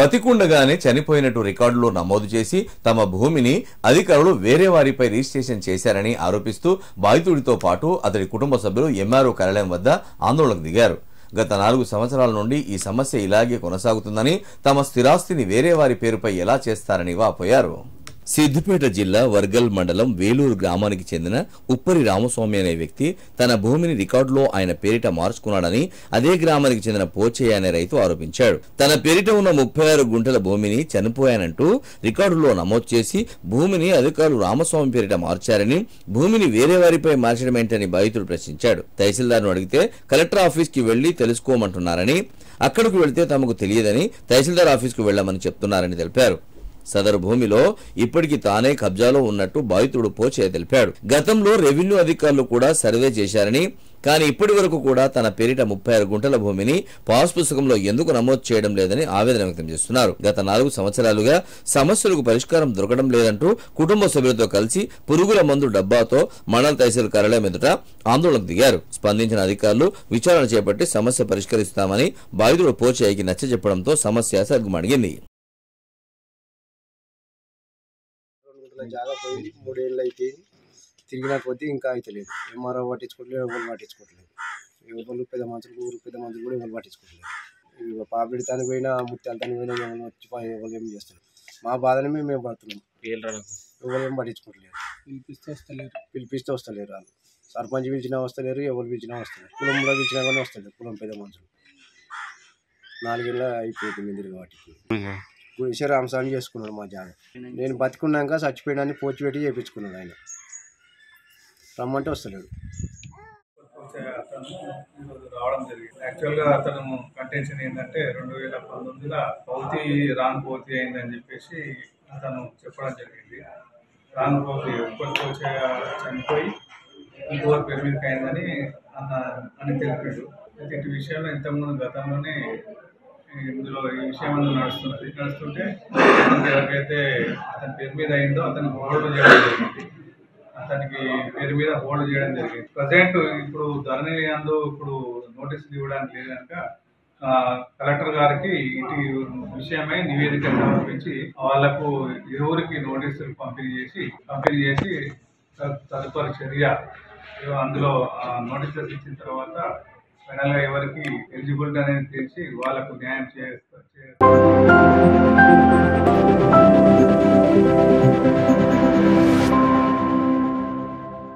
బతికుండగానే చనిపోయినట్టు రికార్డులో నమోదు చేసి తమ భూమిని అధికారులు వేరే వారిపై రిజిస్ట్రేషన్ చేశారని ఆరోపిస్తూ బాధితుడితో పాటు అతడి కుటుంబ సభ్యులు ఎంఆర్ఓ కార్యాలయం వద్ద ఆందోళనకు దిగారు. గత నాలుగు సంవత్సరాల నుండి ఈ సమస్య ఇలాగే కొనసాగుతుందని తమ స్థిరాస్తిని వేరే వారి పేరుపై ఎలా చేస్తారని వాపోయారు. సిద్దిపేట జిల్లా వర్గల్ మండలం వేలూరు గ్రామానికి చెందిన ఉప్పరి రామస్వామి అనే వ్యక్తి తన భూమిని రికార్డులో ఆయన పేరిట మార్చుకున్నాడని అదే గ్రామానికి చెందిన పోచయ్య అనే రైతు ఆరోపించాడు. తన పేరిట ఉన్న ముప్పై ఆరు గుంటల భూమిని చనిపోయానంటూ రికార్డులో నమోదు చేసి భూమిని అధికారులు రామస్వామి పేరిట మార్చారని భూమిని వేరే వారిపై మార్చడం ఏంటని బాధితుడు ప్రశ్నించాడు. తహసీల్దార్ను అడిగితే కలెక్టర్ ఆఫీస్కి వెళ్ళి తెలుసుకోమంటున్నారని అక్కడకు వెళితే తమకు తెలియదని తహసీల్దార్ ఆఫీస్కు వెళ్ళమని చెప్తున్నారని తెలిపారు. సదరు భూమిలో ఇప్పటికి తానే కబ్జాలో ఉన్నట్టు బాధితుడు పోచే తెలిపాడు. గతంలో రెవెన్యూ అధికారులు కూడా సర్వే చేశారని కానీ ఇప్పటి వరకు కూడా తన పేరిట ముప్పై ఆరు గుంటల భూమిని పాస్ పుస్తకంలో ఎందుకు నమోదు చేయడం లేదని ఆవేదన వ్యక్తం చేస్తున్నారు. గత నాలుగు సంవత్సరాలుగా సమస్యలకు పరిష్కారం దొరకడం లేదంటూ కుటుంబ సభ్యులతో కలిసి పురుగుల మందు డబ్బాతో మండల తహసీల్ కార్యాలయం ఎదుట ఆందోళనకు దిగారు. స్పందించిన అధికారులు విచారణ చేపట్టి సమస్య పరిష్కరిస్తామని బాధితుడు పోచేయికి నచ్చజెప్పడంతో సమస్య సర్గుమడిగింది. గుంటల జాగా పోయి మూడేళ్ళు అయితే తిరిగిన కొద్దీ ఇంకా అయితలేదు. ఎంఆర్ఓ పట్టించుకోవట్లేదు ఎవరు పట్టించుకోవట్లేదు. ఎవరు పెద్ద మనుషులు ఊరు పెద్ద మనుషులు కూడా ఎవరు పట్టించుకోవట్లేదు. ఇవి పాపిడి తానికి పోయినా ముత్యాల తానికి పోయినా ఎవరు వచ్చి ఎవరు ఏం చేస్తారు మా బాధని మేము మేము పడుతున్నాం. ఎవరు ఏం పట్టించుకోవట్లేదు. పిలిపిస్తే వస్తలేరు. పిలిపిస్తే వస్తలేరు వాళ్ళు. సర్పంచ్ పిలిచినా వస్తలేరు ఎవరు పిలిచినా వస్తలేరు. కులంలో పిలిచినా కానీ వస్తలేరు కులం పెద్ద మనుషులు. నాలుగేళ్ళ అయిపోయింది మిందిరి కాబట్టి చేసుకున్నాడు మా జాగా నేను బతికున్నాక చచ్చిపోయినాన్ని పోచిపెట్టి చేయించుకున్నాడు ఆయన. రమ్మంటే వస్తలేడు. రావడం జరిగింది. యాక్చువల్గా అతను కంటెన్షన్ ఏంటంటే రెండు వేల పంతొమ్మిదిలో పౌతి రాంగ్ పౌతి అయిందని చెప్పేసి అతను చెప్పడం జరిగింది. రాంగ్ పౌతి ఒక్కరి చనిపోయి ఇంకోరి పేరు మీదకి అయిందని అన్న అని తెలిపాడు. అయితే ఇటు విషయంలో ఇంతకుముందు గతంలోనే ఇందులో ఈ విషయం అనేది నడుస్తున్నది. నడుస్తుంటే ఎవరికైతే అతని పేరు మీద అయిందో అతను హోల్డ్ చేయడం జరిగింది. అతనికి పేరు మీద హోల్డ్ చేయడం జరిగింది. ప్రజెంట్ ఇప్పుడు ధరణి అందు ఇప్పుడు నోటీసులు ఇవ్వడానికి లేదు కనుక కలెక్టర్ గారికి ఇటు విషయమై నివేదిక సమర్పించి వాళ్ళకు ఇరువురికి నోటీసులు పంపిణీ చేసి పంపిణీ చేసి తదుపరి చర్య అందులో నోటీసెస్ ఇచ్చిన తర్వాత ఫైనల్గా ఎవరికి ఎలిజిబిలిటీ అనేది తెలిసి వాళ్ళకు న్యాయం చేస్తారు